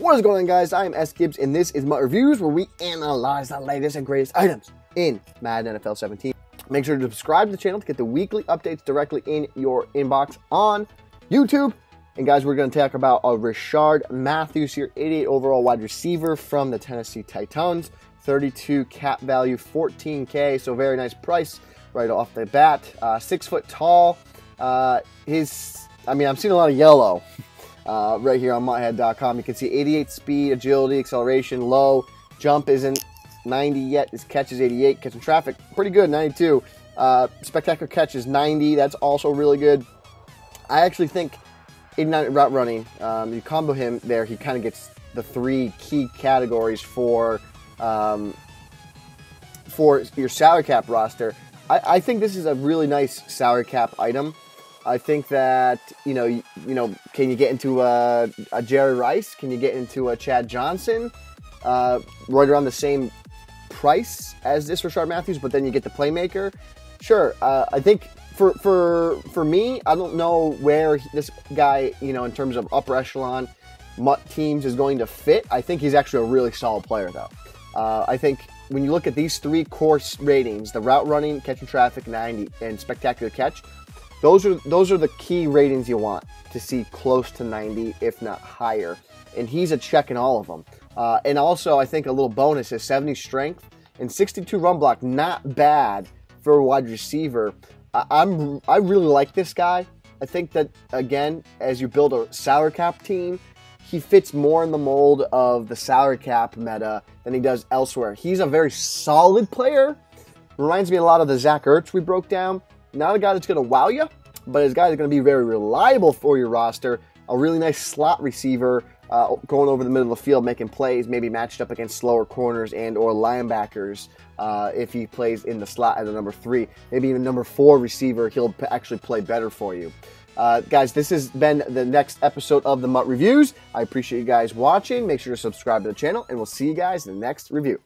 What is going on, guys? I am Sgibs, and this is MUT Reviews, where we analyze the latest and greatest items in Madden NFL 17. Make sure to subscribe to the channel to get the weekly updates directly in your inbox on YouTube. And guys, we're going to talk about a Rishard Matthews here, 88 overall wide receiver from the Tennessee Titans, 32 cap value, 14K, so very nice price right off the bat. Uh, six foot tall. Uh, his, I mean, I'm seeing a lot of yellow uh, right here on muthead.com. You can see 88 speed, agility, acceleration, low. Jump isn't 90 yet. His catch is 88. Catching traffic, pretty good, 92. Uh, spectacular catch is 90. That's also really good. I actually think 89 route running, um, you combo him there, he kind of gets the three key categories for um, for your salary cap roster. I, I think this is a really nice salary cap item. I think that you know, you, you know, can you get into a, a, Jerry Rice? Can you get into a Chad Johnson? Uh, right around the same price as this Rishard Matthews, but then you get the playmaker. Sure, uh, I think for for for me, I don't know where this guy, you know, in terms of upper echelon teams is going to fit. I think he's actually a really solid player, though. Uh, I think when you look at these three course ratings, the route running, catching traffic, 90, and spectacular catch, those are those are the key ratings you want to see close to 90, if not higher. And he's a check in all of them. Uh, and also, I think a little bonus is 70 strength and 62 run block. Not bad for a wide receiver. I, I'm I really like this guy. I think that again, as you build a salary cap team, he fits more in the mold of the salary cap meta than he does elsewhere. He's a very solid player. Reminds me a lot of the Zach Ertz we broke down. Not a guy that's going to wow you, but a guy that's going to be very reliable for your roster. A really nice slot receiver uh, going over the middle of the field, making plays, maybe matched up against slower corners and or linebackers. Uh, if he plays in the slot as a number three, maybe even number four receiver, he'll actually play better for you. Uh, guys, this has been the next episode of the MUT Reviews. I appreciate you guys watching. Make sure to subscribe to the channel, and we'll see you guys in the next review.